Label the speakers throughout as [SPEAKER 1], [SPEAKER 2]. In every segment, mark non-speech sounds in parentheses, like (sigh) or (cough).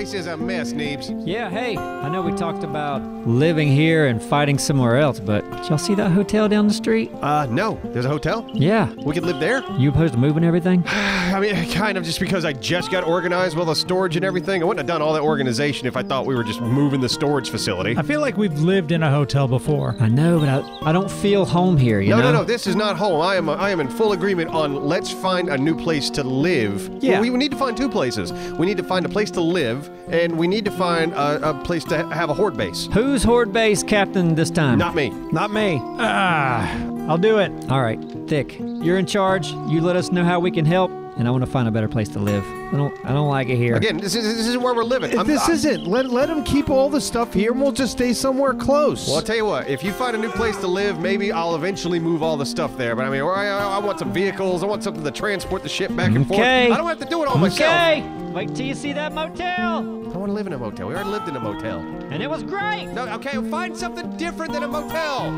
[SPEAKER 1] place is a mess, Neebs.
[SPEAKER 2] Yeah, hey, I know we talked about living here and fighting somewhere else, but did y'all see that hotel down the street?
[SPEAKER 1] Uh, no. There's a hotel?
[SPEAKER 2] Yeah.
[SPEAKER 1] We could live there?
[SPEAKER 2] You opposed to moving everything? (sighs)
[SPEAKER 1] I mean, kind of just because I just got organized with all the storage and everything. I wouldn't have done all that organization if I thought we were just moving the storage facility.
[SPEAKER 3] I feel like we've lived in a hotel before.
[SPEAKER 2] I know, but I, I don't feel home here, you
[SPEAKER 1] No,
[SPEAKER 2] know?
[SPEAKER 1] no, no. This is not home. I am. I am in full agreement on let's find a new place to live.
[SPEAKER 3] Yeah.
[SPEAKER 1] We need to find two places. We need to find a place to live, and we need to find a, a place to ha- have a horde base.
[SPEAKER 2] Who's Horde Base captain this time?
[SPEAKER 1] Not me.
[SPEAKER 3] Not me. Ah, I'll do it.
[SPEAKER 2] All right, Thick, you're in charge. You let us know how we can help, and I want to find a better place to live. I don't, I don't like it here.
[SPEAKER 1] Again, this is this is where we're living. I'm-
[SPEAKER 4] this
[SPEAKER 1] I-
[SPEAKER 4] isn't. Let let him keep all the stuff here, and we'll just stay somewhere close.
[SPEAKER 1] Well, I'll tell you what. If you find a new place to live, maybe I'll eventually move all the stuff there. But I mean, I, I, I want some vehicles. I want something to transport the shit back and forth.
[SPEAKER 2] Okay.
[SPEAKER 1] I don't have to do it all myself.
[SPEAKER 2] Okay, wait till you see that motel.
[SPEAKER 1] I want to live in a motel. We already lived in a motel.
[SPEAKER 2] And it was great.
[SPEAKER 1] No, okay, find something different than a motel.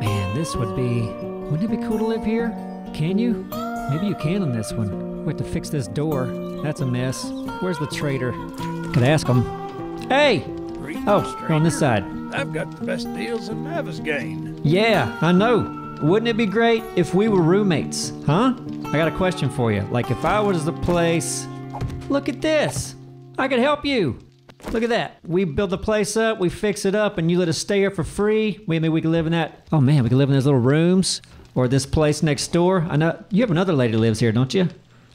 [SPEAKER 2] Man, this would be. Wouldn't it be cool to live here? Can you? Maybe you can on this one. We have to fix this door. That's a mess. Where's the trader? Could ask him. Hey! Oh, you're on this side.
[SPEAKER 5] I've got the best deals in Navezgane.
[SPEAKER 2] Yeah, I know. Wouldn't it be great if we were roommates? Huh? I got a question for you. Like, if I was the place. Look at this. I could help you. Look at that. We build the place up, we fix it up, and you let us stay here for free. Maybe we could live in that. Oh man, we could live in those little rooms or this place next door. I know you have another lady lives here, don't you?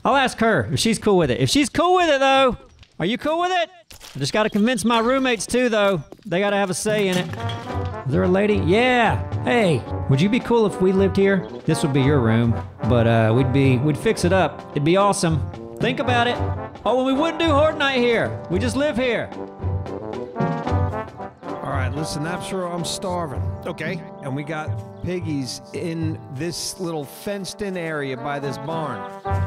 [SPEAKER 2] I'll ask her if she's cool with it. If she's cool with it, though, are you cool with it? I just got to convince my roommates too, though. They got to have a say in it. Is there a lady? Yeah. Hey, would you be cool if we lived here? This would be your room, but uh, we'd be we'd fix it up. It'd be awesome. Think about it. Oh, and we wouldn't do Horde Night here. We just live here.
[SPEAKER 4] All right, listen, Appsro, I'm starving.
[SPEAKER 1] Okay.
[SPEAKER 4] And we got piggies in this little fenced-in area by this barn.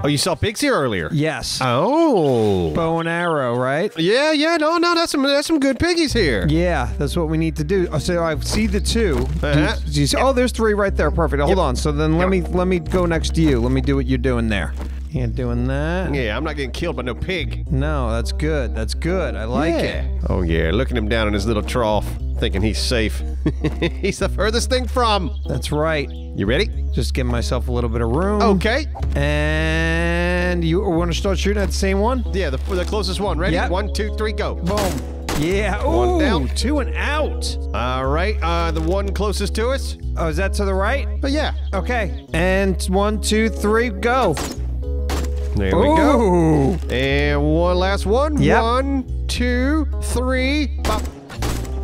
[SPEAKER 1] Oh, you saw pigs here earlier.
[SPEAKER 4] Yes.
[SPEAKER 1] Oh.
[SPEAKER 4] Bow and arrow, right?
[SPEAKER 1] Yeah, yeah, no, no, that's some that's some good piggies here.
[SPEAKER 4] Yeah, that's what we need to do. Oh, So I see the 2 Do you-
[SPEAKER 1] Uh-huh.
[SPEAKER 4] do you see- oh, there's three right there. Perfect. Hold
[SPEAKER 1] Yep.
[SPEAKER 4] on. So then let
[SPEAKER 1] Yep.
[SPEAKER 4] me let me go next to you. Let me do what you're doing there. You're doing that.
[SPEAKER 1] Yeah, I'm not getting killed by no pig.
[SPEAKER 4] No, that's good. That's good. I like it.
[SPEAKER 1] Oh yeah, Looking him down in his little trough, thinking he's safe. (laughs) he's the furthest thing from.
[SPEAKER 4] That's right.
[SPEAKER 1] You ready?
[SPEAKER 4] Just give myself a little bit of room.
[SPEAKER 1] Okay.
[SPEAKER 4] And you want to start shooting at the same one?
[SPEAKER 1] Yeah, the, the closest one. Ready?
[SPEAKER 4] Yep.
[SPEAKER 1] One, two, three, go.
[SPEAKER 4] Boom. Yeah.
[SPEAKER 1] One
[SPEAKER 4] Ooh,
[SPEAKER 1] down.
[SPEAKER 4] Two and out.
[SPEAKER 1] All right. Uh, the one closest to us.
[SPEAKER 4] Oh, is that to the right?
[SPEAKER 1] Oh yeah.
[SPEAKER 4] Okay. And one, two, three, go.
[SPEAKER 1] There we go. And one last one.
[SPEAKER 4] Yep.
[SPEAKER 1] One, two, three.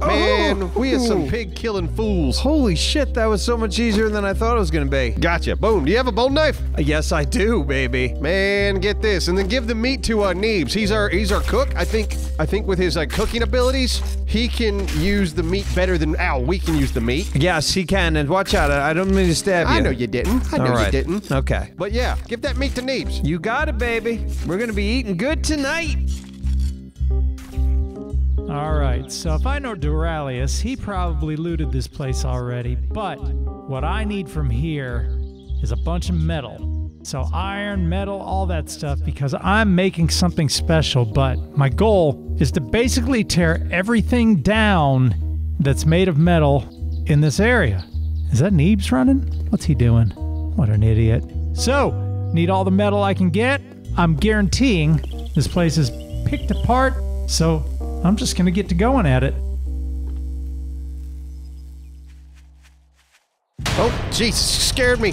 [SPEAKER 1] Man, we are some pig killing fools.
[SPEAKER 4] Holy shit, that was so much easier than I thought it was going to be.
[SPEAKER 1] Gotcha. Boom. Do you have a bone knife?
[SPEAKER 4] Yes, I do, baby.
[SPEAKER 1] Man, get this, and then give the meat to uh, Neebs. He's our he's our cook. I think I think with his uh, cooking abilities, he can use the meat better than Ow. We can use the meat.
[SPEAKER 4] Yes, he can. And watch out. I don't mean to stab you.
[SPEAKER 1] I know you didn't. I know
[SPEAKER 4] right.
[SPEAKER 1] you didn't.
[SPEAKER 4] Okay.
[SPEAKER 1] But yeah, give that meat to Neebs.
[SPEAKER 4] You got it, baby. We're going to be eating good tonight.
[SPEAKER 3] All right, so if I know Doraleous, he probably looted this place already, but what I need from here is a bunch of metal. So, iron, metal, all that stuff, because I'm making something special, but my goal is to basically tear everything down that's made of metal in this area. Is that Neebs running? What's he doing? What an idiot. So, need all the metal I can get. I'm guaranteeing this place is picked apart, so I'm just gonna get to going at it.
[SPEAKER 1] Oh, Jesus, you scared me.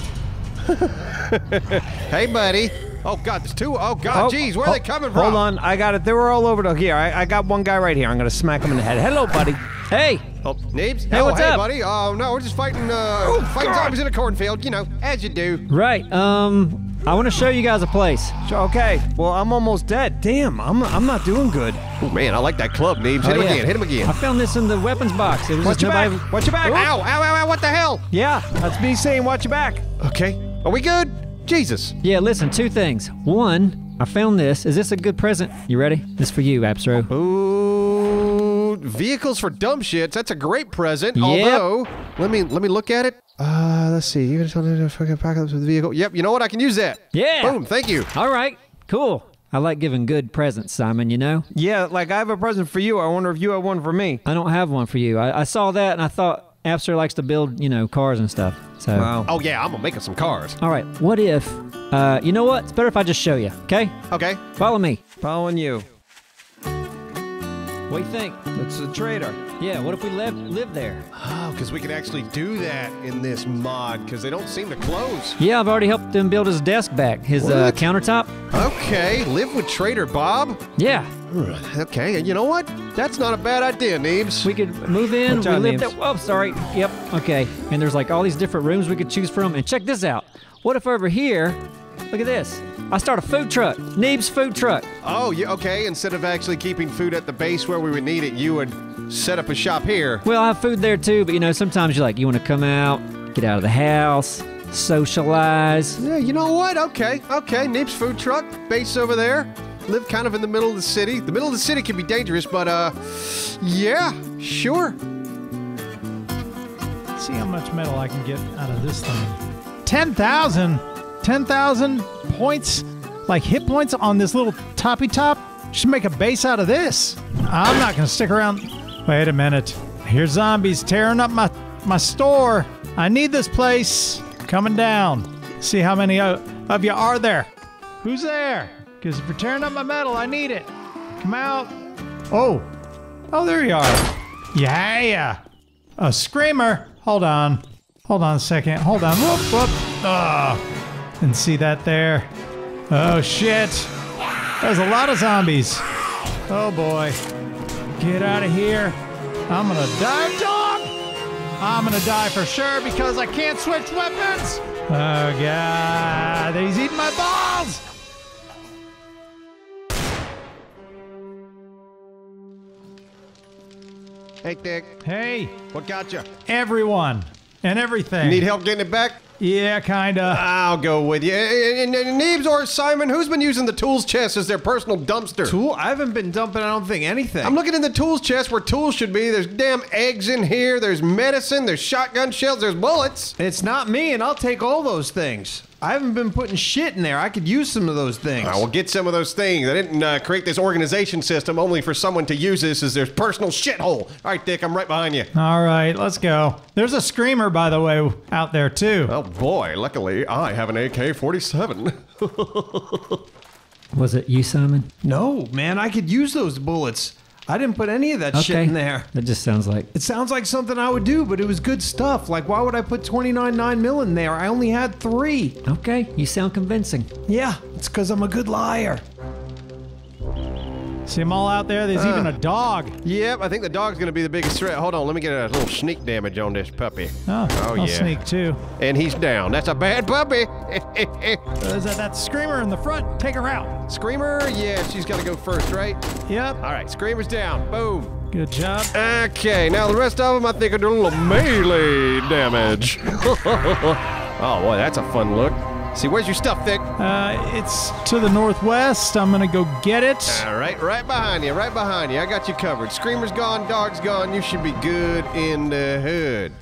[SPEAKER 1] (laughs) hey, buddy. Oh God, there's two. Oh God, jeez, where are they coming from?
[SPEAKER 4] Hold on, I got it. They were all over the here. I, I got one guy right here. I'm gonna smack him in the head. Hello, buddy.
[SPEAKER 2] Hey,
[SPEAKER 1] Oh, Neebs?
[SPEAKER 2] Hey,
[SPEAKER 1] oh,
[SPEAKER 2] what's
[SPEAKER 1] hey,
[SPEAKER 2] up?
[SPEAKER 1] buddy. Oh no, we're just fighting. Uh, fighting zombies in a cornfield. You know, as you do.
[SPEAKER 2] right. Um, I want to show you guys a place.
[SPEAKER 4] Okay. Well, I'm almost dead. Damn, I'm I'm not doing good.
[SPEAKER 1] Oh man, I like that club, Neebs. Hit
[SPEAKER 2] Oh,
[SPEAKER 1] him
[SPEAKER 2] yeah.
[SPEAKER 1] again. Hit him again.
[SPEAKER 2] I found this in the weapons box. It was
[SPEAKER 4] Watch your
[SPEAKER 2] nobody.
[SPEAKER 4] back. Watch your back.
[SPEAKER 1] Ow! Ow! Ow! Ow! What the hell?
[SPEAKER 4] Yeah, that's me saying watch your back.
[SPEAKER 1] Okay, are we good? Jesus.
[SPEAKER 2] Yeah, listen, two things. One, I found this. Is this a good present? You ready? This for you, Appsro.
[SPEAKER 1] Ooh, vehicles for dumb shits. That's a great present.
[SPEAKER 2] Yep.
[SPEAKER 1] Although, let me let me look at it. Uh, let's see. You're gonna tell me to fucking apocalypse with the vehicle. Yep. You know what? I can use that.
[SPEAKER 2] Yeah.
[SPEAKER 1] Boom. Thank you.
[SPEAKER 2] All right, cool. I like giving good presents, Simon, you know?
[SPEAKER 4] Yeah, like I have a present for you. I wonder if you have one for me.
[SPEAKER 2] I don't have one for you. I, I saw that and I thought Abster likes to build, you know, cars and stuff. So,
[SPEAKER 4] Wow.
[SPEAKER 1] Oh yeah, I'm gonna make us some cars.
[SPEAKER 2] all right, what if, uh, you know what? It's better if I just show you, okay?
[SPEAKER 1] Okay.
[SPEAKER 2] Follow me.
[SPEAKER 4] Following you.
[SPEAKER 2] What do you think?
[SPEAKER 4] It's a trader.
[SPEAKER 2] Yeah, what if we live, live there?
[SPEAKER 1] Oh, because we can actually do that in this mod because they don't seem to close.
[SPEAKER 2] Yeah, I've already helped him build his desk back, his uh, countertop.
[SPEAKER 1] Okay, live with Trader Bob.
[SPEAKER 2] Yeah,
[SPEAKER 1] Okay, and you know what? That's not a bad idea, Neebs.
[SPEAKER 2] we could move in. We
[SPEAKER 4] out,
[SPEAKER 2] live there. Oh, sorry. Yep. Okay. And there's like all these different rooms we could choose from. And check this out. What if over here? Look at this. I start a food truck. Neeb's food truck.
[SPEAKER 1] Oh, yeah, okay. Instead of actually keeping food at the base where we would need it, you would set up a shop here.
[SPEAKER 2] Well, I have food there too, but you know, sometimes you're like, you want to come out, get out of the house, socialize.
[SPEAKER 1] Yeah, you know what? Okay, okay. Neeb's food truck, base over there. Live kind of in the middle of the city. The middle of the city can be dangerous, but uh, yeah, sure.
[SPEAKER 3] See how much metal I can get out of this thing. 10,000? 10,000 points? Like hit points on this little toppy top? Should make a base out of this. I'm not gonna stick around. Wait a minute. Here's zombies tearing up my, my store. I need this place. Coming down. See how many of you are there. Who's there? Because if you're tearing up my metal, I need it. Come out. Oh. Oh, there you are. Yeah. A screamer. Hold on. Hold on a second. Hold on. Whoop, whoop. Oh. Didn't see that there. Oh, shit. There's a lot of zombies. Oh, boy. Get out of here. I'm gonna die, dog! I'm gonna die for sure because I can't switch weapons! Oh, God. He's eating my balls!
[SPEAKER 1] Hey, Dick,
[SPEAKER 3] Hey,
[SPEAKER 1] what got you?
[SPEAKER 3] everyone and everything.
[SPEAKER 1] Need help getting it back?
[SPEAKER 3] Yeah, kinda.
[SPEAKER 1] I'll go with you. And, and, and Neebs or Simon, who's been using the tools chest as their personal dumpster?
[SPEAKER 4] Tool? I haven't been dumping, I don't think, anything.
[SPEAKER 1] I'm looking in the tools chest where tools should be. There's damn eggs in here. There's medicine. There's shotgun shells. There's bullets.
[SPEAKER 4] It's not me, and I'll take all those things. I haven't been putting shit in there. I could use some of those things.
[SPEAKER 1] I will get some of those things. I didn't uh, create this organization system only for someone to use this as their personal shithole. All right, Dick, I'm right behind you.
[SPEAKER 3] All right, let's go. There's a screamer, by the way, out there too.
[SPEAKER 1] Oh boy, luckily I have an AK-47. (laughs)
[SPEAKER 2] Was it you, Simon?
[SPEAKER 4] no, man, I could use those bullets. I didn't put any of that shit in there.
[SPEAKER 2] It just sounds like.
[SPEAKER 4] It sounds like something I would do, but it was good stuff. Like, why would I put 29 9 mil in there? I only had three.
[SPEAKER 2] Okay, you sound convincing.
[SPEAKER 4] Yeah, it's because I'm a good liar.
[SPEAKER 3] See them all out there? There's even a ah. dog.
[SPEAKER 1] yep, I think the dog's gonna be the biggest threat. Hold on, let me get a little sneak damage on this puppy.
[SPEAKER 3] Oh,
[SPEAKER 1] Oh,
[SPEAKER 3] I'll
[SPEAKER 1] yeah.
[SPEAKER 3] sneak too.
[SPEAKER 1] And he's down. That's a bad puppy. (laughs)
[SPEAKER 3] There's that, that screamer in the front. Take her out.
[SPEAKER 1] Screamer, yeah, she's gotta go first, right?
[SPEAKER 3] Yep.
[SPEAKER 1] All right, Screamer's down. Boom.
[SPEAKER 3] Good job.
[SPEAKER 1] Okay, now the rest of them, I think, are doing a little melee damage. (laughs) oh, boy, that's a fun look. See, where's your stuff, Thick?
[SPEAKER 3] Uh, it's to the northwest. I'm gonna go get it.
[SPEAKER 1] All right, right behind you, right behind you. I got you covered. Screamer's gone, dog's gone. You should be good in the hood.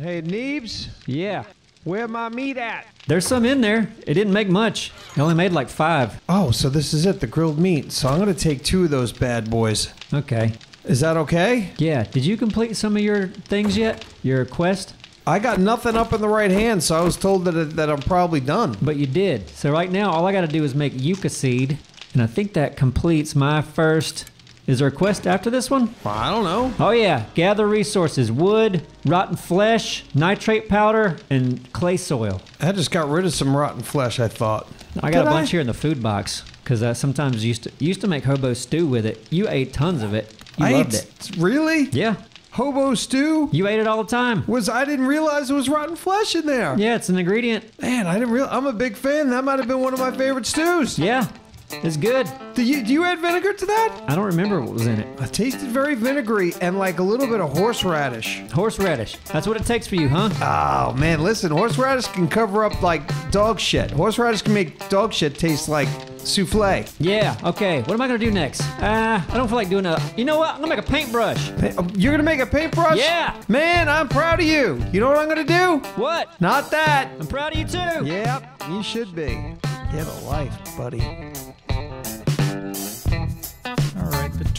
[SPEAKER 4] Hey, Neebs,
[SPEAKER 2] Yeah.
[SPEAKER 4] where my meat at?
[SPEAKER 2] There's some in there. It didn't make much. It only made like five.
[SPEAKER 4] Oh, so this is it, the grilled meat. So I'm gonna take two of those bad boys.
[SPEAKER 2] Okay.
[SPEAKER 4] Is that okay?
[SPEAKER 2] Yeah. Did you complete some of your things yet? Your quest?
[SPEAKER 4] I got nothing up in the right hand, so I was told that it, that I'm probably done.
[SPEAKER 2] But you did. So right now, all I got to do is make yucca seed, and I think that completes my first. Is there a quest after this one?
[SPEAKER 4] I don't know.
[SPEAKER 2] Oh yeah, gather resources: wood, rotten flesh, nitrate powder, and clay soil.
[SPEAKER 4] I just got rid of some rotten flesh. I thought.
[SPEAKER 2] I got
[SPEAKER 4] Did
[SPEAKER 2] a bunch here in the food box because I sometimes used to used to make hobo stew with it. You ate tons of it. You
[SPEAKER 4] I
[SPEAKER 2] loved
[SPEAKER 4] ate,
[SPEAKER 2] it.
[SPEAKER 4] Really?
[SPEAKER 2] Yeah,
[SPEAKER 4] Hobo stew
[SPEAKER 2] you ate it all the time.
[SPEAKER 4] was. I didn't realize there was rotten flesh in there.
[SPEAKER 2] Yeah, it's an ingredient.
[SPEAKER 4] Man, I didn't real. I'm a big fan. That might have been one of my favorite stews.
[SPEAKER 2] Yeah, it's good.
[SPEAKER 4] Do you do you add vinegar to that?
[SPEAKER 2] I don't remember what was in it.
[SPEAKER 4] It tasted very vinegary and like a little bit of horseradish.
[SPEAKER 2] Horseradish. That's what it takes for you, huh?
[SPEAKER 4] Oh man, listen, horseradish can cover up like dog shit. Horseradish can make dog shit taste like souffle.
[SPEAKER 2] Yeah. Okay. What am I gonna do next? Uh, I don't feel like doing a. You know what? I'm gonna make a paintbrush.
[SPEAKER 4] Hey, um, You're gonna make a paintbrush?
[SPEAKER 2] Yeah.
[SPEAKER 4] Man, I'm proud of you. You know what I'm gonna do?
[SPEAKER 2] What?
[SPEAKER 4] Not that.
[SPEAKER 2] I'm proud of you too.
[SPEAKER 4] Yep, you should be.
[SPEAKER 3] Get a life, buddy.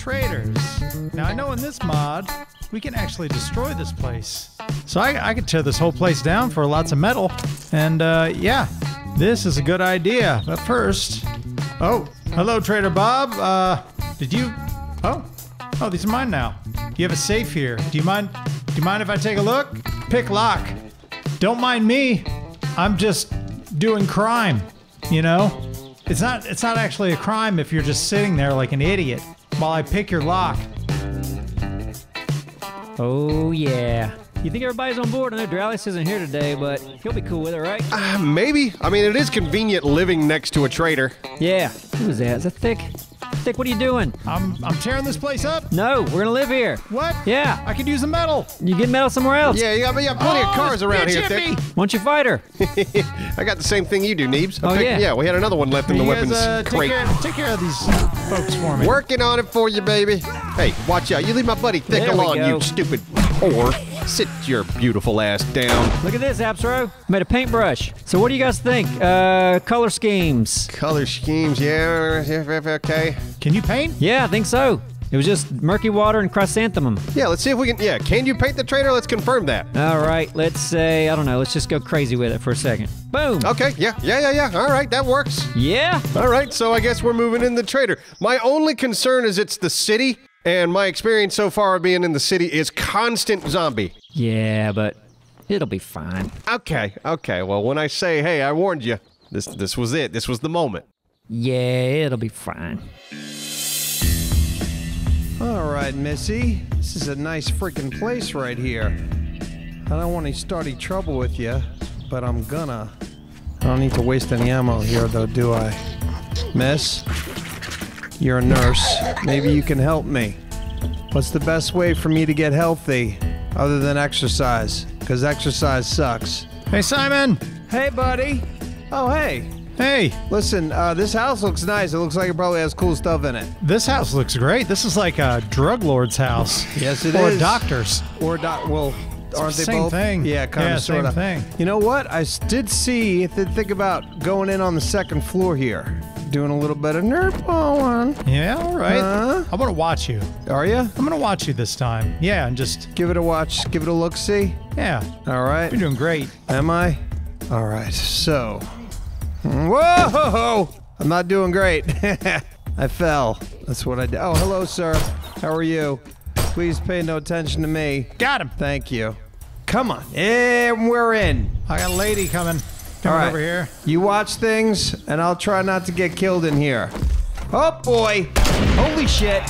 [SPEAKER 3] Traders. Now I know in this mod we can actually destroy this place. So I, I could tear this whole place down for lots of metal. And uh, yeah, this is a good idea. But first, oh, hello, Trader Bob. Uh, did you? Oh, oh, these are mine now. You have a safe here. Do you mind? Do you mind if I take a look? Pick lock. Don't mind me. I'm just doing crime. You know, it's not. It's not actually a crime if you're just sitting there like an idiot while I pick your lock.
[SPEAKER 2] Oh, yeah. You think everybody's on board? I know Doraleous isn't here today, but he'll be cool with it, right?
[SPEAKER 1] Uh, maybe. I mean, it is convenient living next to a trader.
[SPEAKER 2] Yeah. Who is that? Is that Thick? Thick, what are you doing?
[SPEAKER 3] I'm. I'm tearing this place up.
[SPEAKER 2] No, we're gonna live here.
[SPEAKER 3] What?
[SPEAKER 2] Yeah.
[SPEAKER 3] I could use the metal.
[SPEAKER 2] You get metal somewhere else.
[SPEAKER 1] Yeah, you got, you got plenty
[SPEAKER 3] Oh,
[SPEAKER 1] of cars around here,
[SPEAKER 3] hit
[SPEAKER 1] Thick.
[SPEAKER 3] me.
[SPEAKER 2] Why don't you fight her? (laughs)
[SPEAKER 1] I got the same thing you do, Neebs. I
[SPEAKER 2] Oh,
[SPEAKER 1] picked-
[SPEAKER 2] yeah.
[SPEAKER 1] Yeah, we had another one left in the
[SPEAKER 3] You
[SPEAKER 1] weapons
[SPEAKER 3] guys, uh, take,
[SPEAKER 1] crate.
[SPEAKER 3] care, take care of these folks for me.
[SPEAKER 1] Working on it for you, baby. Hey, watch out. You leave my buddy Thick
[SPEAKER 2] There
[SPEAKER 1] alone, you stupid whore. Sit your beautiful ass down.
[SPEAKER 2] Look at this, Appsro. Made a paintbrush. So what do you guys think? Uh, color schemes.
[SPEAKER 1] Color schemes, yeah, yeah, yeah, okay.
[SPEAKER 3] Can you paint?
[SPEAKER 2] Yeah, I think so. It was just murky water and chrysanthemum.
[SPEAKER 1] Yeah, let's see if we can. Yeah, can you paint the trader? Let's confirm that.
[SPEAKER 2] All right, let's say, I don't know, let's just go crazy with it for a second. Boom.
[SPEAKER 1] Okay, yeah, yeah, yeah, yeah. All right, that works.
[SPEAKER 2] Yeah?
[SPEAKER 1] All right, so I guess we're moving in the trader. My only concern is it's the city, and my experience so far of being in the city is constant zombie.
[SPEAKER 2] Yeah, but it'll be fine.
[SPEAKER 1] Okay, okay. Well, when I say, hey, I warned you, this this was it. This was the moment.
[SPEAKER 2] Yeah, it'll be fine.
[SPEAKER 4] All right, Missy. This is a nice freaking place right here. I don't want to start any trouble with you, but I'm gonna. I don't need to waste any ammo here, though, do I? Miss? You're a nurse. Maybe you can help me. What's the best way for me to get healthy other than exercise? Because exercise sucks.
[SPEAKER 3] Hey, Simon.
[SPEAKER 4] Hey, buddy. Oh, hey.
[SPEAKER 3] Hey,
[SPEAKER 4] Listen, uh, this house looks nice. It looks like it probably has cool stuff in it.
[SPEAKER 3] this house looks great. This is like a drug lord's house.
[SPEAKER 4] Yes, it
[SPEAKER 3] or
[SPEAKER 4] is.
[SPEAKER 3] a doctor's.
[SPEAKER 4] Or doc. Well, aren't they
[SPEAKER 3] Same
[SPEAKER 4] both?
[SPEAKER 3] thing.
[SPEAKER 4] Yeah, kind
[SPEAKER 3] Yeah,
[SPEAKER 4] of, sort of.
[SPEAKER 3] thing.
[SPEAKER 4] You know what? I did see. If they think about going in on the second floor here, doing a little bit of nerd balling.
[SPEAKER 3] Yeah, all right.
[SPEAKER 4] Huh?
[SPEAKER 3] I'm gonna watch you.
[SPEAKER 4] Are you?
[SPEAKER 3] I'm gonna watch you this time. Yeah, and just
[SPEAKER 4] Give it a watch. Give it a look. See.
[SPEAKER 3] yeah,
[SPEAKER 4] All right.
[SPEAKER 3] you're doing great.
[SPEAKER 4] Am I? All right. So. Whoa! I'm not doing great. (laughs) I fell. That's what I did. Oh, hello, sir. How are you? Please pay no attention to me.
[SPEAKER 3] Got him.
[SPEAKER 4] Thank you. Come on. And we're in.
[SPEAKER 3] I got a lady coming. Coming
[SPEAKER 4] All right.
[SPEAKER 3] over here.
[SPEAKER 4] You watch things, and I'll try not to get killed in here. Oh boy! Holy shit!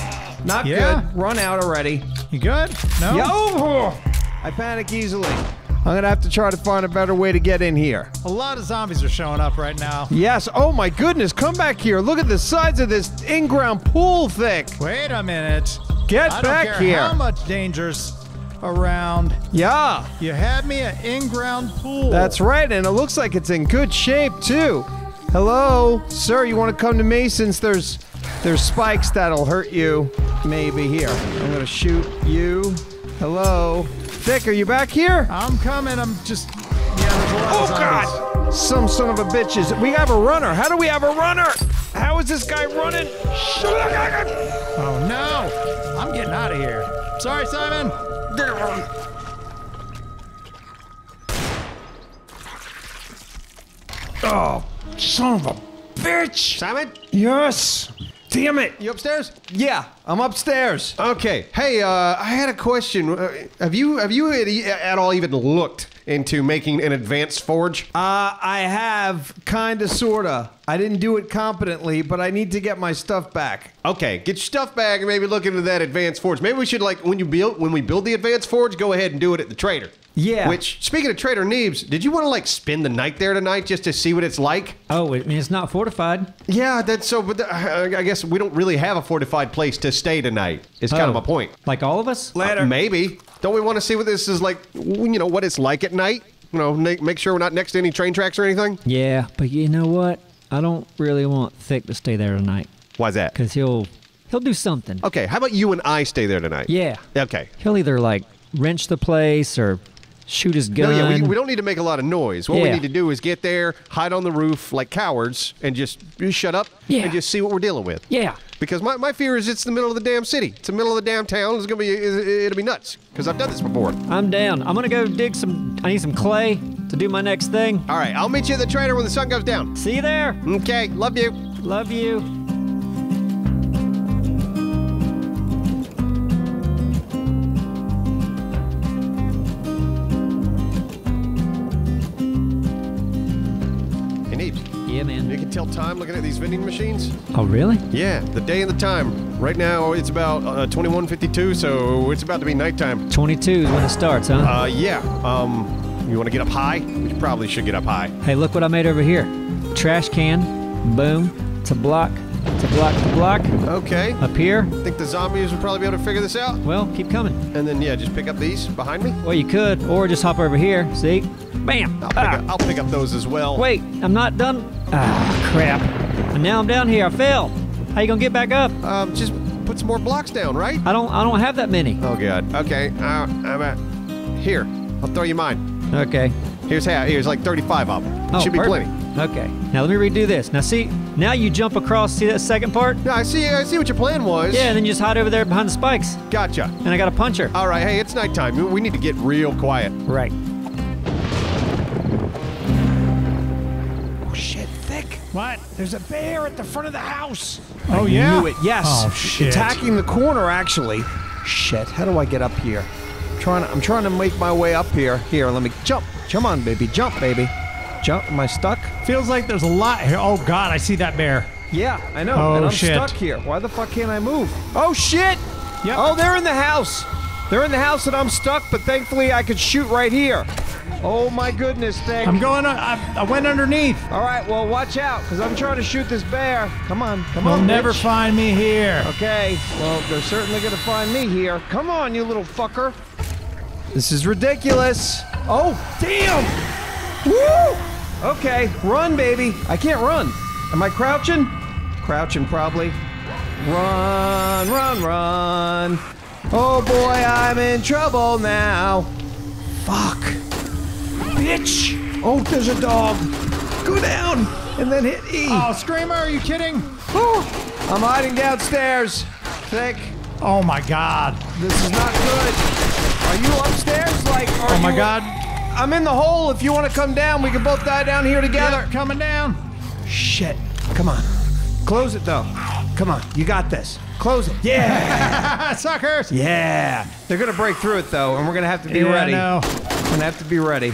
[SPEAKER 4] Not
[SPEAKER 3] Yeah?
[SPEAKER 4] good. Run out already.
[SPEAKER 3] You good? No.
[SPEAKER 4] Yo! I panic easily. I'm gonna have to try to find a better way to get in here.
[SPEAKER 3] A lot of zombies are showing up right now.
[SPEAKER 4] Yes. Oh my goodness! Come back here. Look at the size of this in-ground pool thick.
[SPEAKER 3] Wait a minute.
[SPEAKER 4] Get
[SPEAKER 3] I
[SPEAKER 4] back here.
[SPEAKER 3] how much danger's around.
[SPEAKER 4] Yeah.
[SPEAKER 3] You had me an in-ground pool.
[SPEAKER 4] That's right, and it looks like it's in good shape too. Hello, sir. You want to come to me since there's there's spikes that'll hurt you. Maybe here. I'm gonna shoot you. Hello, Thick. Are you back here?
[SPEAKER 3] I'm coming. I'm just. Yeah, there's a lot
[SPEAKER 4] Oh. God! Some son of a bitches. We have a runner. How do we have a runner? How is this guy running?
[SPEAKER 3] Oh no! I'm getting out of here. Sorry, Simon.
[SPEAKER 4] Oh, son of a bitch!
[SPEAKER 1] Simon,
[SPEAKER 4] Yes. Damn it.
[SPEAKER 1] you upstairs?
[SPEAKER 4] Yeah, I'm upstairs.
[SPEAKER 1] Okay. Hey, uh, I had a question. Uh, have you have you at, at all even looked into making an advanced forge?
[SPEAKER 4] Uh, I have, kinda, sorta. I didn't do it competently, but I need to get my stuff back.
[SPEAKER 1] Okay, get your stuff back and maybe look into that advanced forge. Maybe we should like when you build when we build the advanced forge, go ahead and do it at the trader.
[SPEAKER 4] Yeah.
[SPEAKER 1] Which speaking of Trader Neebs, did you want to like spend the night there tonight just to see what it's like?
[SPEAKER 2] Oh, I mean, it's not fortified.
[SPEAKER 1] Yeah, that's so. But the, uh, I guess we don't really have a fortified place to stay tonight. Is kind of
[SPEAKER 2] Oh,
[SPEAKER 1] my point.
[SPEAKER 2] Like all of us?
[SPEAKER 1] Uh, maybe. Don't we want to see what this is like? You know what it's like at night. You know, make sure we're not next to any train tracks or anything.
[SPEAKER 2] Yeah, but you know what? I don't really want Thick to stay there tonight
[SPEAKER 1] Why's that?
[SPEAKER 2] because he'll he'll do something.
[SPEAKER 1] Okay, how about you and I stay there tonight?
[SPEAKER 2] Yeah,
[SPEAKER 1] Okay.
[SPEAKER 2] he'll either like wrench the place or shoot his
[SPEAKER 1] No,
[SPEAKER 2] gun.
[SPEAKER 1] yeah, we, we don't need to make a lot of noise. What we need to do is get there, hide on the roof like cowards, and just, just shut up
[SPEAKER 2] Yeah.
[SPEAKER 1] and just see what we're dealing with.
[SPEAKER 2] Yeah.
[SPEAKER 1] Because my, my fear is it's the middle of the damn city. It's the middle of the damn town. It's gonna be it- it'll be nuts. Because I've done this before.
[SPEAKER 2] I'm down. I'm gonna go dig some. I need some clay to do my next thing.
[SPEAKER 1] All right, I'll meet you at the trader when the sun goes down.
[SPEAKER 2] See you there.
[SPEAKER 1] Okay, love you.
[SPEAKER 2] Love you.
[SPEAKER 1] Can tell time looking at these vending machines.
[SPEAKER 2] Oh, really?
[SPEAKER 1] Yeah, the day and the time. Right now it's about uh, 21:52, so it's about to be nighttime.
[SPEAKER 2] 22 is when it starts, huh?
[SPEAKER 1] Uh, yeah. Um, you want to get up high? We probably should get up high.
[SPEAKER 2] hey, look what I made over here. Trash can. Boom. To block. To block. To block.
[SPEAKER 1] Okay.
[SPEAKER 2] Up here.
[SPEAKER 1] Think the zombies will probably be able to figure this out.
[SPEAKER 2] Well, keep coming.
[SPEAKER 1] And then yeah, just pick up these behind me.
[SPEAKER 2] Well, you could, or just hop over here. See? Bam.
[SPEAKER 1] I'll pick,
[SPEAKER 2] Ah.
[SPEAKER 1] up, I'll pick up those as well.
[SPEAKER 2] Wait, I'm not done. Ah, crap. And now I'm down here. I fell. How you gonna get back up?
[SPEAKER 1] Um, just put some more blocks down, right?
[SPEAKER 2] I don't. I don't have that many.
[SPEAKER 1] Oh god. Okay. Uh, how about here? I'll throw you mine.
[SPEAKER 2] Okay.
[SPEAKER 1] Here's how. Here's like 35 of them.
[SPEAKER 2] Oh,
[SPEAKER 1] Should be
[SPEAKER 2] perfect.
[SPEAKER 1] plenty.
[SPEAKER 2] Okay. Now let me redo this. Now see. Now you jump across. See that second part?
[SPEAKER 1] Yeah, I see. I see what your plan was.
[SPEAKER 2] Yeah. And then you just hide over there behind the spikes.
[SPEAKER 1] Gotcha.
[SPEAKER 2] And I got a puncher.
[SPEAKER 1] All right. Hey, it's nighttime. We need to get real quiet.
[SPEAKER 2] Right.
[SPEAKER 5] There's a bear at the front of the house.
[SPEAKER 3] Oh yeah.
[SPEAKER 4] Knew it. Yes.
[SPEAKER 3] Oh shit.
[SPEAKER 4] Attacking the corner, actually. Shit. How do I get up here? I'm trying to, I'm trying to make my way up here. Here, let me jump. Come on, baby. Jump, baby. Jump. Am I stuck?
[SPEAKER 3] Feels like there's a lot here. Oh god, I see that bear.
[SPEAKER 4] Yeah, I know.
[SPEAKER 3] Oh,
[SPEAKER 4] and I'm
[SPEAKER 3] shit.
[SPEAKER 4] stuck here. Why the fuck can't I move? Oh shit!
[SPEAKER 3] Yep.
[SPEAKER 4] Oh, they're in the house. They're in the house and I'm stuck, but thankfully I could shoot right here. Oh my goodness, Thick.
[SPEAKER 3] I'm going. uh, I, I went underneath.
[SPEAKER 4] All right, well, watch out, because I'm trying to shoot this bear. Come on, come on.
[SPEAKER 3] They'll
[SPEAKER 4] on.
[SPEAKER 3] never
[SPEAKER 4] bitch.
[SPEAKER 3] find me here.
[SPEAKER 4] Okay, well, they're certainly gonna find me here. Come on, you little fucker. This is ridiculous. Oh, damn! Woo! Okay, run, baby. I can't run. Am I crouching? Crouching, probably. Run, run, run. Oh boy, I'm in trouble now. Fuck. Bitch! Oh, there's a dog. Go down and then hit E.
[SPEAKER 3] Oh, Screamer, are you kidding?
[SPEAKER 4] Oh, I'm hiding downstairs. Thick.
[SPEAKER 3] Oh my god.
[SPEAKER 4] This is not good. Are you upstairs? Like, are
[SPEAKER 3] Oh my god.
[SPEAKER 4] I'm in the hole. If you want to come down, we can both die down here together.
[SPEAKER 3] Yep, coming down.
[SPEAKER 4] Shit. Come on. Close it though. Come on. You got this. Close it. Yeah. (laughs)
[SPEAKER 3] Suckers.
[SPEAKER 4] yeah. They're gonna break through it though, and we're gonna have to be
[SPEAKER 3] Yeah,
[SPEAKER 4] ready.
[SPEAKER 3] no.
[SPEAKER 4] We're gonna have to be ready.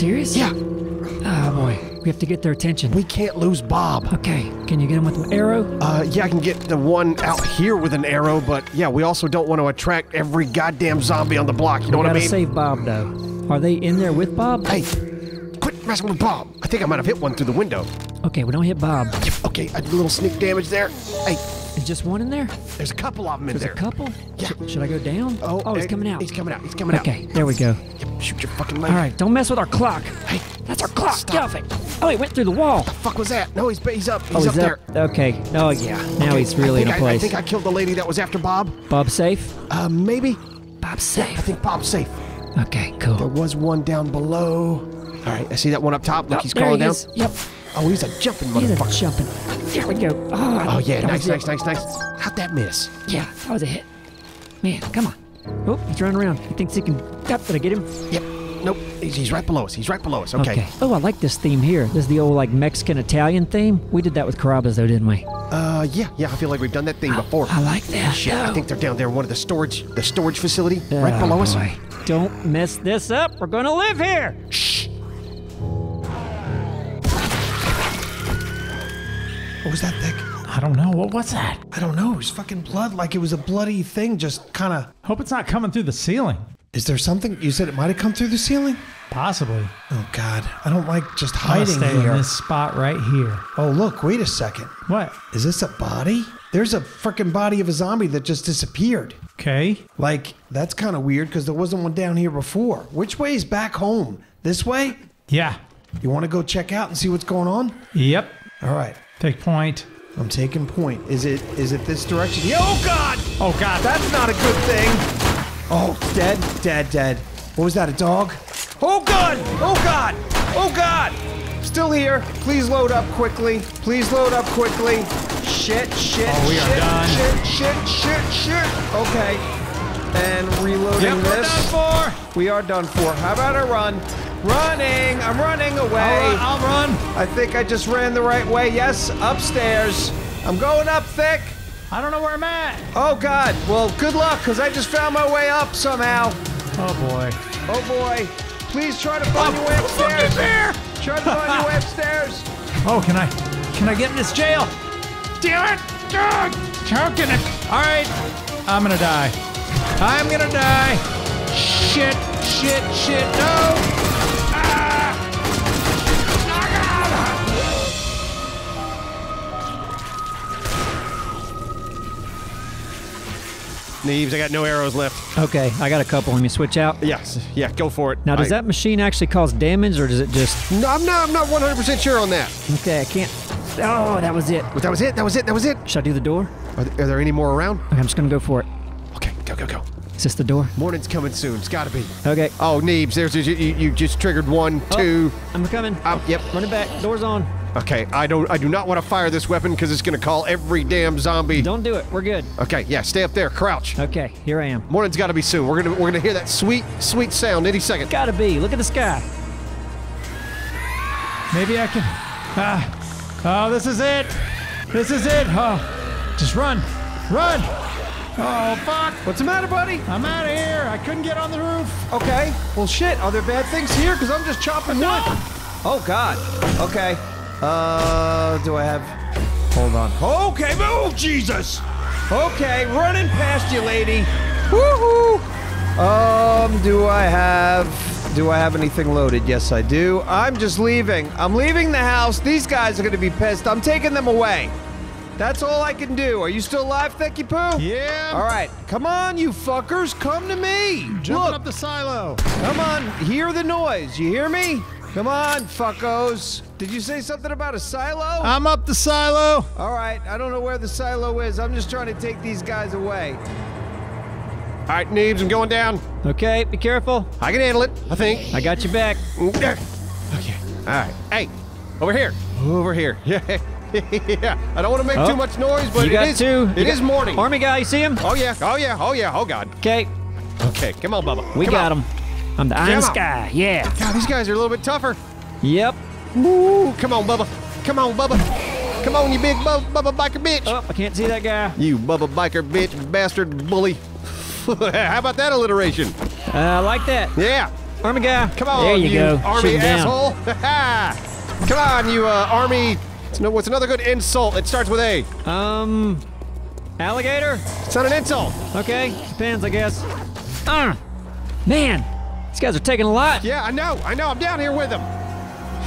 [SPEAKER 2] Serious?
[SPEAKER 1] Yeah.
[SPEAKER 2] Oh boy. We have to get their attention.
[SPEAKER 1] We can't lose Bob.
[SPEAKER 2] Okay. Can you get him with an arrow?
[SPEAKER 1] Uh, yeah, I can get the one out here with an arrow, but yeah, we also don't want to attract every goddamn zombie on the block. You know
[SPEAKER 2] we
[SPEAKER 1] what I mean?
[SPEAKER 2] gotta save Bob though. Are they in there with Bob?
[SPEAKER 1] Hey, quit messing with Bob. I think I might have hit one through the window.
[SPEAKER 2] Okay, we don't hit Bob.
[SPEAKER 1] Okay, I did a little sneak damage there. Hey,
[SPEAKER 2] just one in there?
[SPEAKER 1] there's a couple of them in
[SPEAKER 2] There's
[SPEAKER 1] there.
[SPEAKER 2] a couple?
[SPEAKER 1] Yeah.
[SPEAKER 2] Sh- should I go down?
[SPEAKER 1] Oh, oh,
[SPEAKER 2] he's
[SPEAKER 1] eh,
[SPEAKER 2] coming out.
[SPEAKER 1] He's coming out. He's coming out.
[SPEAKER 2] Okay, there we go.
[SPEAKER 1] Yep, shoot your fucking leg.
[SPEAKER 2] All right, don't mess with our clock.
[SPEAKER 1] Hey,
[SPEAKER 2] That's our clock.
[SPEAKER 1] Stop.
[SPEAKER 2] Get it. Oh, he went through the wall.
[SPEAKER 1] What the fuck was that? No, he's he's up. He's
[SPEAKER 2] oh,
[SPEAKER 1] up
[SPEAKER 2] he's
[SPEAKER 1] there.
[SPEAKER 2] up. Okay. Oh, yeah. Now
[SPEAKER 1] Okay,
[SPEAKER 2] he's really in a place.
[SPEAKER 1] I think I killed the lady that was after Bob.
[SPEAKER 2] Bob safe?
[SPEAKER 1] Uh, maybe.
[SPEAKER 2] Bob's safe.
[SPEAKER 1] I think Bob's safe.
[SPEAKER 2] Okay, cool.
[SPEAKER 1] There was one down below. All right, I see that one up top. Look,
[SPEAKER 2] Oh,
[SPEAKER 1] he's crawling
[SPEAKER 2] he
[SPEAKER 1] down.
[SPEAKER 2] Yep.
[SPEAKER 1] Oh, he's a jumping
[SPEAKER 2] He's a
[SPEAKER 1] motherfucker.
[SPEAKER 2] jumping. There we go. Oh,
[SPEAKER 1] Oh yeah, nice, nice, nice, nice. How'd that miss?
[SPEAKER 2] Yeah, that was a hit. Man, come on. Oh, he's running around. He thinks he can. Yep, did I get him?
[SPEAKER 1] Yep. Nope. He's, he's right below us. He's right below us. Okay.
[SPEAKER 2] Oh, I like this theme here. This is the old like Mexican Italian theme. We did that with Carrabba's though, didn't we?
[SPEAKER 1] Uh, yeah, yeah. I feel like we've done that thing before.
[SPEAKER 2] I like that.
[SPEAKER 1] Shit, I think they're down there in one of the storage, the storage facility, right
[SPEAKER 2] Oh,
[SPEAKER 1] below us.
[SPEAKER 2] boy. Don't mess this up. We're gonna live here.
[SPEAKER 1] Shh.
[SPEAKER 4] What was that, Thick?
[SPEAKER 3] I don't know. What was that?
[SPEAKER 4] I don't know. It was fucking blood, like it was a bloody thing. Just kind of.
[SPEAKER 3] Hope it's not coming through the ceiling.
[SPEAKER 4] Is there something? You said it might have come through the ceiling.
[SPEAKER 3] Possibly.
[SPEAKER 4] Oh God, I don't like just
[SPEAKER 3] gonna
[SPEAKER 4] hiding
[SPEAKER 3] stay
[SPEAKER 4] here.
[SPEAKER 3] in this spot right here.
[SPEAKER 4] Oh look, wait a second.
[SPEAKER 3] What?
[SPEAKER 4] Is this a body? There's a freaking body of a zombie that just disappeared.
[SPEAKER 3] Okay.
[SPEAKER 4] Like that's kind of weird because there wasn't one down here before. Which way is back home? This way?
[SPEAKER 3] Yeah.
[SPEAKER 4] You want to go check out and see what's going on?
[SPEAKER 3] Yep.
[SPEAKER 4] All right.
[SPEAKER 3] Take point.
[SPEAKER 4] I'm taking point. Is it is it this direction? Yeah, oh god!
[SPEAKER 3] Oh God.
[SPEAKER 4] That's not a good thing. Oh, dead, dead, dead. What was that? A dog? Oh god! Oh god! Oh god! Still here. Please load up quickly. Please load up quickly. Shit, shit,
[SPEAKER 3] Oh, we are
[SPEAKER 4] shit,
[SPEAKER 3] done.
[SPEAKER 4] shit, shit, shit, shit. Okay. And reloading
[SPEAKER 3] Yep, we're
[SPEAKER 4] this.
[SPEAKER 3] done for.
[SPEAKER 4] We are done for. How about a run? Running! I'm running away.
[SPEAKER 3] I'll, run- I'll run.
[SPEAKER 4] I think I just ran the right way. Yes, upstairs. I'm going up thick.
[SPEAKER 3] I don't know where I'm at.
[SPEAKER 4] Oh God. Well, good luck, cause I just found my way up somehow.
[SPEAKER 3] Oh boy.
[SPEAKER 4] Oh boy. Please try to find oh, your way upstairs.
[SPEAKER 3] bear.
[SPEAKER 4] Try to find your way (laughs) upstairs.
[SPEAKER 3] Oh, can I? Can I get in this jail? Damn it! Ugh, choking it. All right. I'm gonna die. I'm gonna die. Shit! Shit! Shit! No! Ah!
[SPEAKER 1] Neves, I got no arrows left.
[SPEAKER 2] Okay, I got a couple. Let me switch out.
[SPEAKER 1] Yes, yeah, go for it.
[SPEAKER 2] Now, does
[SPEAKER 1] I-
[SPEAKER 2] that machine actually cause damage, or does it just?
[SPEAKER 1] No, I'm not. I'm not 100 percent sure on that.
[SPEAKER 2] Okay, I can't. Oh, that was it.
[SPEAKER 1] But that was it. That was it. That was it.
[SPEAKER 2] Should I do the door?
[SPEAKER 1] Are, there- are there any more around?
[SPEAKER 2] Okay, I'm just gonna go for it.
[SPEAKER 1] Okay, go, go, go.
[SPEAKER 2] Is this the door?
[SPEAKER 1] Morning's coming soon. It's got to be.
[SPEAKER 2] Okay.
[SPEAKER 1] Oh, Neebs, there's you, you you just triggered one, two.
[SPEAKER 2] I'm coming.
[SPEAKER 1] Um, yep.
[SPEAKER 2] Running back. Door's on.
[SPEAKER 1] Okay, I don't. I do not want to fire this weapon because it's going to call every damn zombie.
[SPEAKER 2] Don't do it. We're good.
[SPEAKER 1] Okay, yeah, stay up there, crouch.
[SPEAKER 2] Okay, here I am.
[SPEAKER 1] Morning's got to be soon. We're gonna we're gonna hear that sweet sweet sound any second.
[SPEAKER 2] Gotta be. Look at the sky.
[SPEAKER 3] Maybe I can. Ah. Oh, this is it. This is it. Oh, just run, run. Oh fuck!
[SPEAKER 4] What's the matter, buddy?
[SPEAKER 3] I'm out of here. I couldn't get on the roof.
[SPEAKER 4] Okay. Well, shit. Are there bad things here? Cause I'm just chopping wood. Oh God. Okay. Uh, do I have? Hold on. Okay, move, Jesus. Okay, running past you, lady. Woohoo! Um, do I have? Do I have anything loaded? Yes, I do. I'm just leaving. I'm leaving the house. These guys are gonna be pissed. I'm taking them away. That's all I can do. Are you still alive, Thicky Poo?
[SPEAKER 1] Yeah.
[SPEAKER 4] All right, come on, you fuckers, come to me.
[SPEAKER 3] Jumping
[SPEAKER 4] Look,
[SPEAKER 3] up the silo.
[SPEAKER 4] Come on, hear the noise. You hear me? Come on, fuckos. Did you say something about a silo?
[SPEAKER 3] I'm up the silo.
[SPEAKER 4] All right, I don't know where the silo is. I'm just trying to take these guys away.
[SPEAKER 1] All right, Neebs, I'm going down.
[SPEAKER 2] Okay, be careful.
[SPEAKER 1] I can handle it. I think.
[SPEAKER 2] I got you back.
[SPEAKER 1] Okay. All right. Hey, over here. Over here. (laughs) Yeah. (laughs) yeah. I don't want to make
[SPEAKER 2] Oh.
[SPEAKER 1] too much noise, but
[SPEAKER 2] you
[SPEAKER 1] it is-
[SPEAKER 2] two.
[SPEAKER 1] It
[SPEAKER 2] You
[SPEAKER 1] is morning.
[SPEAKER 2] Army guy, you see him?
[SPEAKER 1] Oh yeah. Oh yeah. Oh yeah. Oh God.
[SPEAKER 2] Okay,
[SPEAKER 1] Okay. Come on, Bubba.
[SPEAKER 2] we
[SPEAKER 1] Come
[SPEAKER 2] got him. I'm the Iron. Sky. Yeah.
[SPEAKER 1] God, these guys are a little bit tougher.
[SPEAKER 2] Yep.
[SPEAKER 1] Ooh, come on, Bubba. Come on, Bubba. Come on, you big Bubba, Bubba biker bitch.
[SPEAKER 2] Oh, I can't see that guy.
[SPEAKER 1] You Bubba biker bitch, bastard bully. (laughs) How about that alliteration?
[SPEAKER 2] Uh, I like that.
[SPEAKER 1] Yeah.
[SPEAKER 2] Army guy.
[SPEAKER 1] Come on,
[SPEAKER 2] There you, go.
[SPEAKER 1] army
[SPEAKER 2] Shoot
[SPEAKER 1] asshole. (laughs) Come on, you uh, army. No, what's another good insult? It starts with A.
[SPEAKER 2] Um, alligator.
[SPEAKER 1] It's not an insult.
[SPEAKER 2] Okay, depends, I guess. Uh, man, these guys are taking a lot.
[SPEAKER 1] Yeah, I know. I know. I'm down here with them.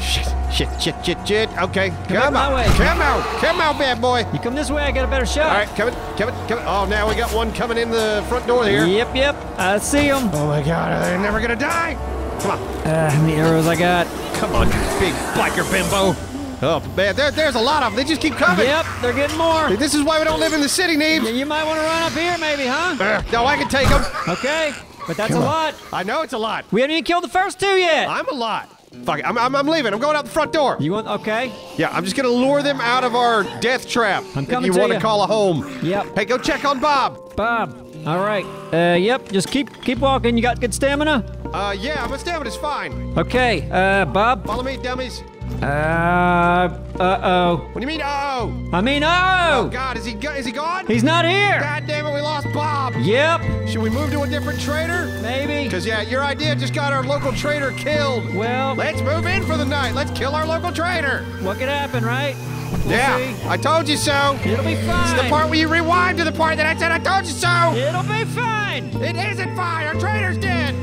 [SPEAKER 1] Shit, shit, shit, shit, shit. Okay, come,
[SPEAKER 2] back my way.
[SPEAKER 1] Come out, Come out, bad boy.
[SPEAKER 2] You come this way, I got a better shot.
[SPEAKER 1] All right, coming, coming, coming. Oh, now we got one coming in the front door here.
[SPEAKER 2] Yep, yep. I see him.
[SPEAKER 1] Oh my God, are they never gonna die? Come on,
[SPEAKER 2] Uh, how many arrows I got?
[SPEAKER 1] come on, you big biker bimbo. Oh man, there, there's a lot of them. They just keep coming.
[SPEAKER 2] Yep, they're getting more.
[SPEAKER 1] This is why we don't live in the city,
[SPEAKER 2] Yeah, you might want to run up here, maybe, huh?
[SPEAKER 1] Uh, no, I can take them.
[SPEAKER 2] Okay, but that's
[SPEAKER 1] Come
[SPEAKER 2] a
[SPEAKER 1] on.
[SPEAKER 2] lot.
[SPEAKER 1] I know it's a lot.
[SPEAKER 2] We haven't even killed the first two yet.
[SPEAKER 1] I'm a lot. Fuck it. I'm, I'm, I'm leaving. I'm going out the front door.
[SPEAKER 2] You want? Okay.
[SPEAKER 1] Yeah, I'm just gonna lure them out of our death trap.
[SPEAKER 2] I'm
[SPEAKER 1] if
[SPEAKER 2] coming
[SPEAKER 1] you
[SPEAKER 2] to
[SPEAKER 1] want to call a home.
[SPEAKER 2] Yep.
[SPEAKER 1] Hey, go check on Bob.
[SPEAKER 2] Bob. All right. Uh, yep. Just keep keep walking. You got good stamina.
[SPEAKER 1] Uh, yeah, my stamina's fine.
[SPEAKER 2] Okay. Uh, Bob.
[SPEAKER 1] Follow me, dummies.
[SPEAKER 2] Uh. Uh oh.
[SPEAKER 1] What do you mean? Oh,
[SPEAKER 2] I mean,
[SPEAKER 1] oh
[SPEAKER 2] oh.
[SPEAKER 1] God, is he go- is he gone?
[SPEAKER 2] He's not here.
[SPEAKER 1] God damn it, we lost Bob.
[SPEAKER 2] Yep.
[SPEAKER 1] Should we move to a different trader?
[SPEAKER 2] Maybe.
[SPEAKER 1] Cause yeah, your idea just got our local trader killed.
[SPEAKER 2] Well,
[SPEAKER 1] Let's move in for the night. Let's kill our local trader.
[SPEAKER 2] what could happen, right? We'll
[SPEAKER 1] yeah,
[SPEAKER 2] see.
[SPEAKER 1] I told you so.
[SPEAKER 2] It'll be fine.
[SPEAKER 1] It's the part where you rewind to the part that I said I told you so.
[SPEAKER 2] It'll be fine.
[SPEAKER 1] It isn't fine. Our trader's dead.